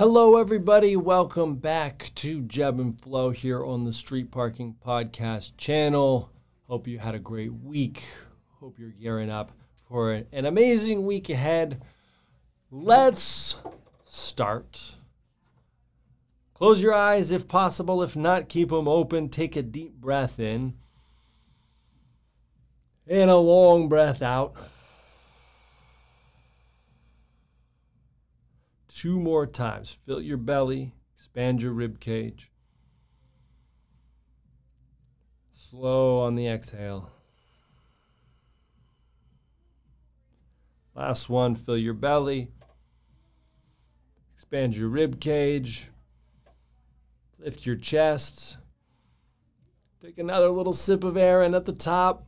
Hello, everybody. Welcome back to Jeb in Flow here on the Street Parking Podcast channel. Hope you had a great week. Hope you're gearing up for an amazing week ahead. Let's start. Close your eyes if possible. If not, keep them open. Take a deep breath in and a long breath out. Two more times. Fill your belly, expand your rib cage. Slow on the exhale. Last one, fill your belly, expand your rib cage, lift your chest. Take another little sip of air in at the top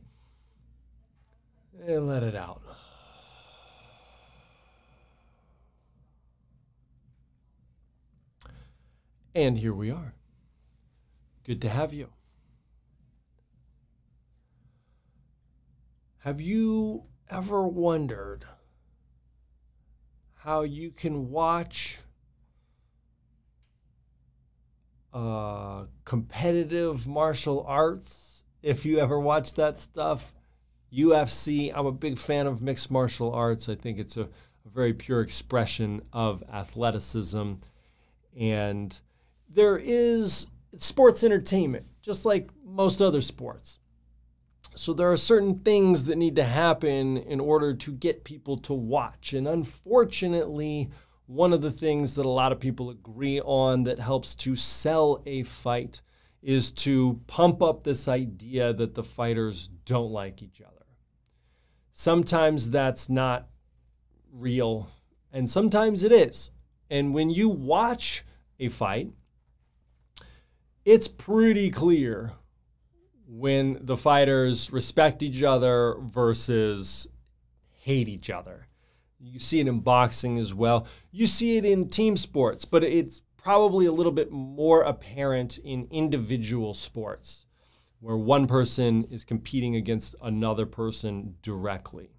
and let it out. And here we are. Good to have you. Have you ever wondered how you can watch competitive martial arts? If you ever watch that stuff, UFC, I'm a big fan of mixed martial arts. I think it's a, a very pure expression of athleticism and there is sports entertainment, just like most other sports. So there are certain things that need to happen in order to get people to watch. And unfortunately, one of the things that a lot of people agree on that helps to sell a fight is to pump up this idea that the fighters don't like each other. Sometimes that's not real, and sometimes it is. And when you watch a fight, it's pretty clear when the fighters respect each other versus hate each other. You see it in boxing as well. You see it in team sports, but it's probably a little bit more apparent in individual sports where one person is competing against another person directly.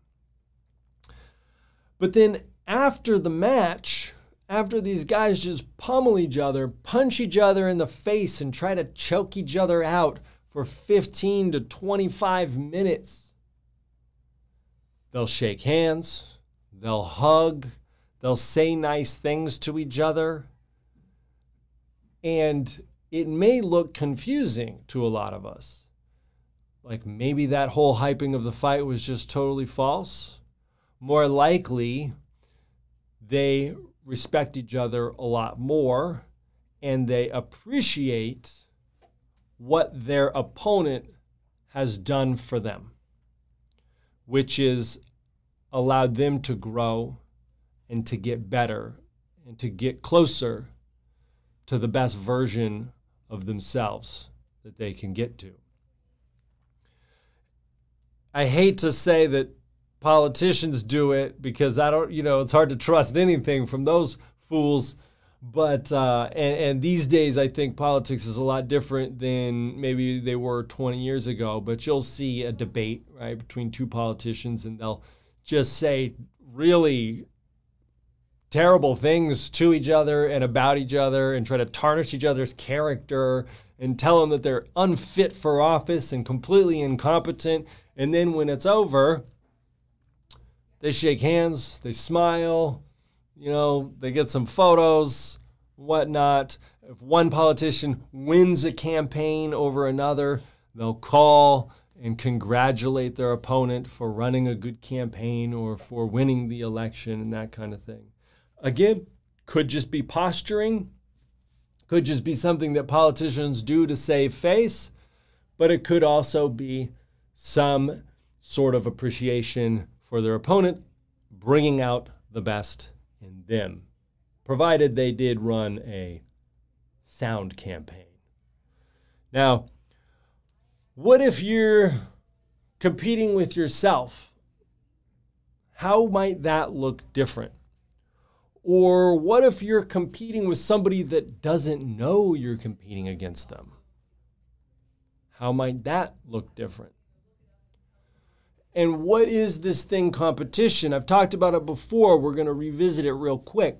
But then after the match, after these guys just pummel each other, punch each other in the face, and try to choke each other out for 15 to 25 minutes. They'll shake hands, they'll hug, they'll say nice things to each other. And it may look confusing to a lot of us. Like maybe that whole hyping of the fight was just totally false. More likely, they respect each other a lot more and they appreciate what their opponent has done for them, which is allowed them to grow and to get better and to get closer to the best version of themselves that they can get to. I hate to say that politicians do it because I don't, you know, it's hard to trust anything from those fools. But uh, and, and these days, I think politics is a lot different than maybe they were 20 years ago. But you'll see a debate right between two politicians, and they'll just say really terrible things to each other and about each other, and try to tarnish each other's character and tell them that they're unfit for office and completely incompetent. And then when it's over, they shake hands, they smile, you know, they get some photos, whatnot. If one politician wins a campaign over another, they'll call and congratulate their opponent for running a good campaign or for winning the election and that kind of thing. Again, could just be posturing, could just be something that politicians do to save face, but it could also be some sort of appreciation for their opponent, bringing out the best in them, provided they did run a sound campaign. Now, what if you're competing with yourself? How might that look different? Or what if you're competing with somebody that doesn't know you're competing against them? How might that look different? And what is this thing competition? I've talked about it before. We're going to revisit it real quick.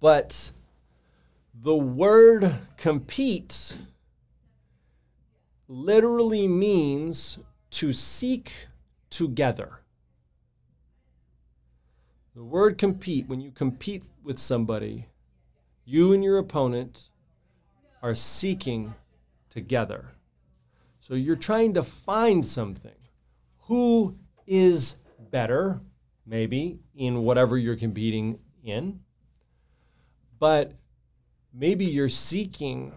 But the word compete literally means to seek together. The word compete, when you compete with somebody, you and your opponent are seeking together. So you're trying to find something. Who is better, maybe, in whatever you're competing in? But maybe you're seeking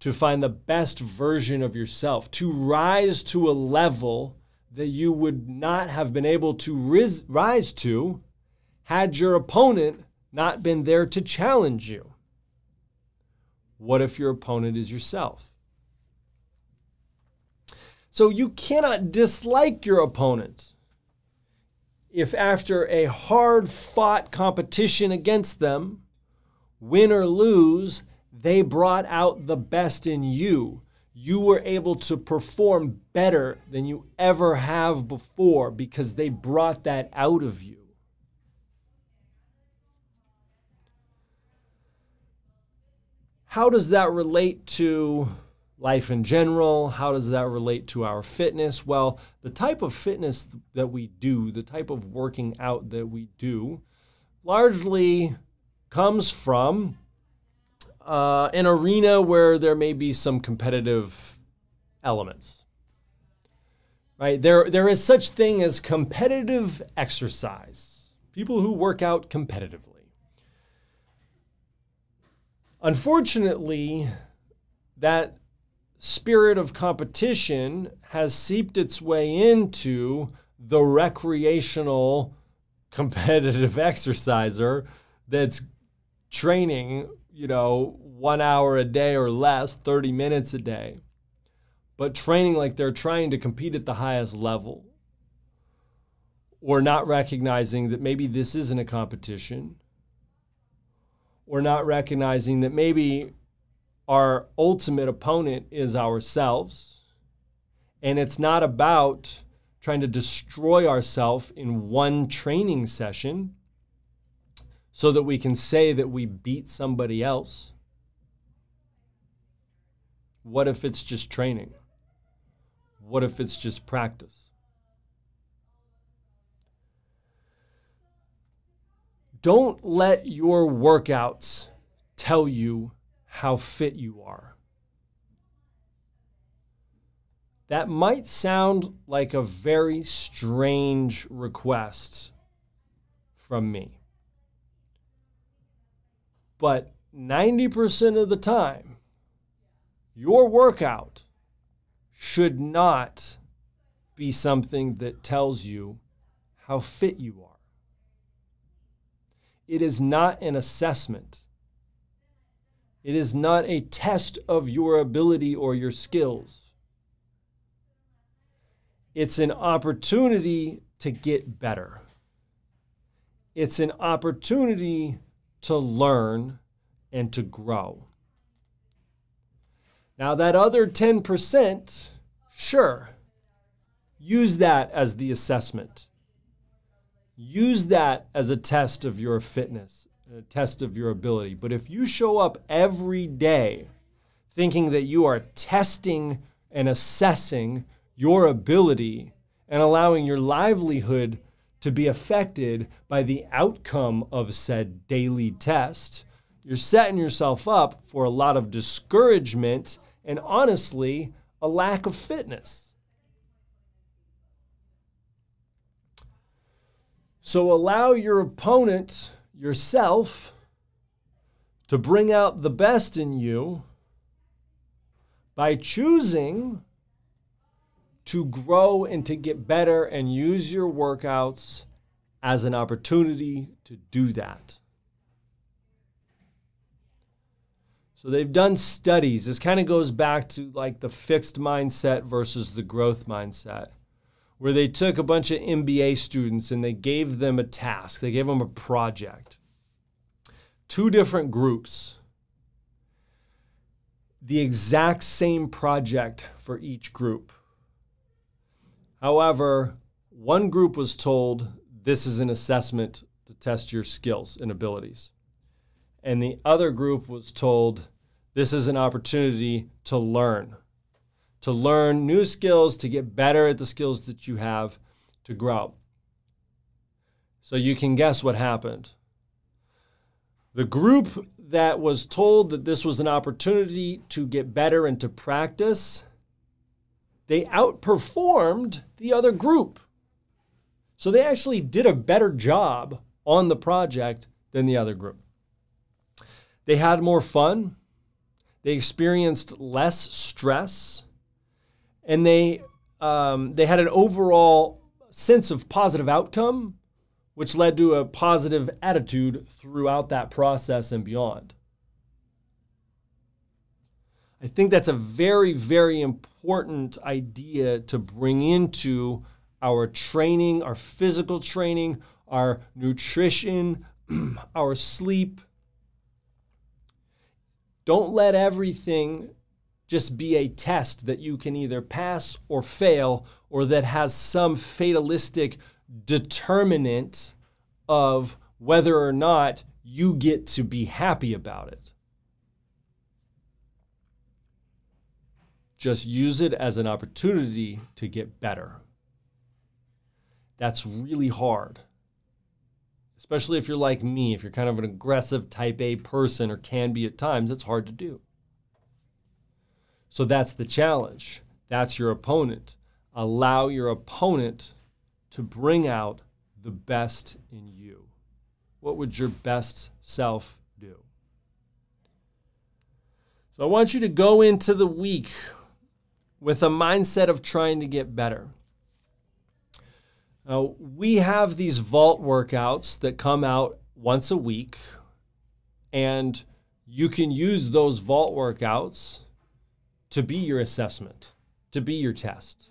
to find the best version of yourself, to rise to a level that you would not have been able to ris- rise to had your opponent not been there to challenge you. What if your opponent is yourself? So you cannot dislike your opponent if after a hard fought competition against them, win or lose, they brought out the best in you. You were able to perform better than you ever have before because they brought that out of you. How does that relate to life in general? How does that relate to our fitness? Well, the type of fitness that we do, the type of working out that we do, largely comes from uh, an arena where there may be some competitive elements. Right? There, there is such thing as competitive exercise. People who work out competitively. Unfortunately, that spirit of competition has seeped its way into the recreational competitive exerciser that's training you know, one hour a day or less, 30 minutes a day, but training like they're trying to compete at the highest level, or not recognizing that maybe this isn't a competition, or not recognizing that maybe our ultimate opponent is ourselves, and it's not about trying to destroy ourselves in one training session so that we can say that we beat somebody else? What if it's just training? What if it's just practice? Don't let your workouts tell you how fit you are. That might sound like a very strange request from me. But 90% of the time, your workout should not be something that tells you how fit you are. It is not an assessment. It is not a test of your ability or your skills. It's an opportunity to get better. It's an opportunity to learn and to grow. Now, that other 10%, sure, use that as the assessment. Use that as a test of your fitness, a test of your ability. But if you show up every day thinking that you are testing and assessing your ability and allowing your livelihood to be affected by the outcome of said daily test, you're setting yourself up for a lot of discouragement and honestly, a lack of fitness. So allow your opponent, yourself, to bring out the best in you by choosing to grow and to get better and use your workouts as an opportunity to do that. So they've done studies. This kind of goes back to like the fixed mindset versus the growth mindset, where they took a bunch of MBA students and they gave them a task, they gave them a project. Two different groups, the exact same project for each group. However, one group was told this is an assessment to test your skills and abilities. and the other group was told this is an opportunity to learn, to learn new skills, to get better at the skills that you have, to grow. So you can guess what happened. The group that was told that this was an opportunity to get better and to practice, they outperformed the other group. So they actually did a better job on the project than the other group. They had more fun, they experienced less stress, and they, um, they had an overall sense of positive outcome which led to a positive attitude throughout that process and beyond. I think that's a very, very important idea to bring into our training, our physical training, our nutrition, our sleep. Don't let everything just be a test that you can either pass or fail or that has some fatalistic determinant of whether or not you get to be happy about it. Just use it as an opportunity to get better. That's really hard. Especially if you're like me, if you're kind of an aggressive type A person or can be at times, it's hard to do. So that's the challenge. That's your opponent. Allow your opponent to bring out the best in you? What would your best self do? So I want you to go into the week with a mindset of trying to get better. Now, we have these vault workouts that come out once a week, and you can use those vault workouts to be your assessment, to be your test.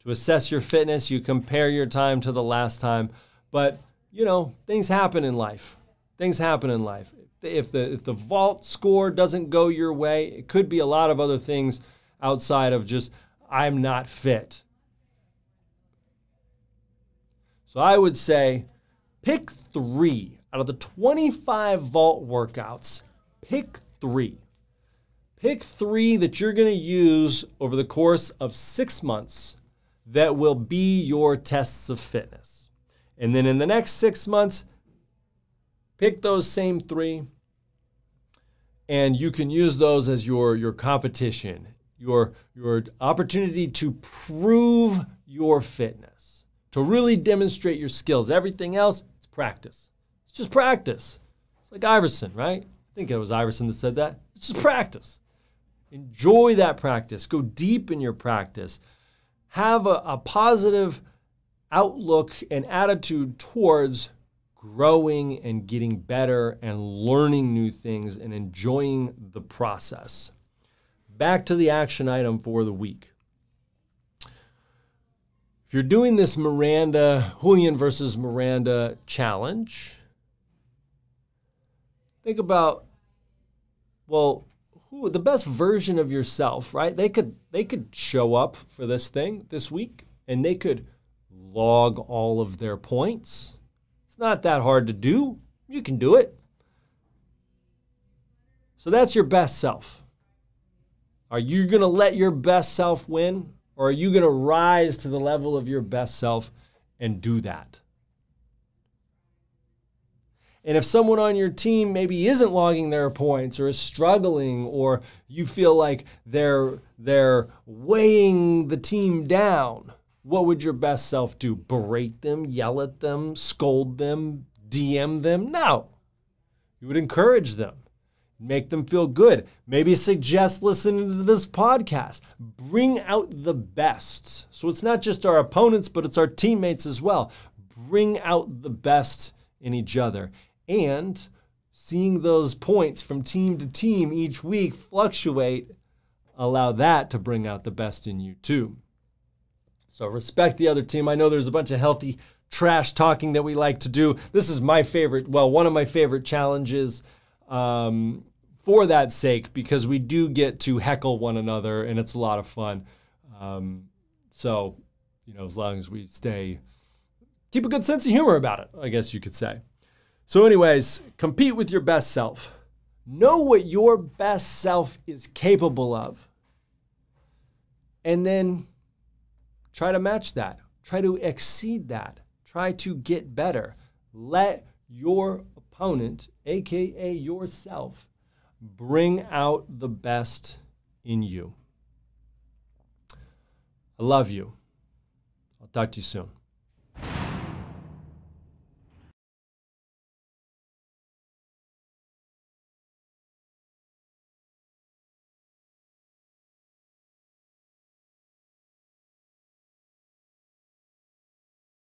To assess your fitness, you compare your time to the last time. But, you know, things happen in life. Things happen in life. If the if the vault score doesn't go your way, it could be a lot of other things outside of just I'm not fit. So I would say pick 3 out of the 25 vault workouts. Pick 3. Pick 3 that you're going to use over the course of 6 months that will be your tests of fitness. And then in the next six months, pick those same three and you can use those as your, your competition, your, your opportunity to prove your fitness, to really demonstrate your skills. Everything else, it's practice. It's just practice. It's like Iverson, right? I think it was Iverson that said that. It's just practice. Enjoy that practice. Go deep in your practice have a, a positive outlook and attitude towards growing and getting better and learning new things and enjoying the process. Back to the action item for the week. If you're doing this Miranda, Julian versus Miranda challenge, think about, well, the best version of yourself, right? They could they could show up for this thing this week and they could log all of their points. It's not that hard to do. You can do it. So that's your best self. Are you going to let your best self win or are you going to rise to the level of your best self and do that? And if someone on your team maybe isn't logging their points or is struggling or you feel like they're they're weighing the team down, what would your best self do? Berate them, yell at them, scold them, DM them? No. You would encourage them. Make them feel good. Maybe suggest listening to this podcast. Bring out the best. So it's not just our opponents, but it's our teammates as well. Bring out the best in each other and seeing those points from team to team each week fluctuate allow that to bring out the best in you too. So respect the other team. I know there's a bunch of healthy trash talking that we like to do. This is my favorite, well, one of my favorite challenges um, for that sake because we do get to heckle one another and it's a lot of fun. Um, so, you know, as long as we stay, keep a good sense of humor about it, I guess you could say. So, anyways, compete with your best self. Know what your best self is capable of. And then try to match that, try to exceed that, try to get better. Let your opponent, AKA yourself, bring out the best in you. I love you. I'll talk to you soon.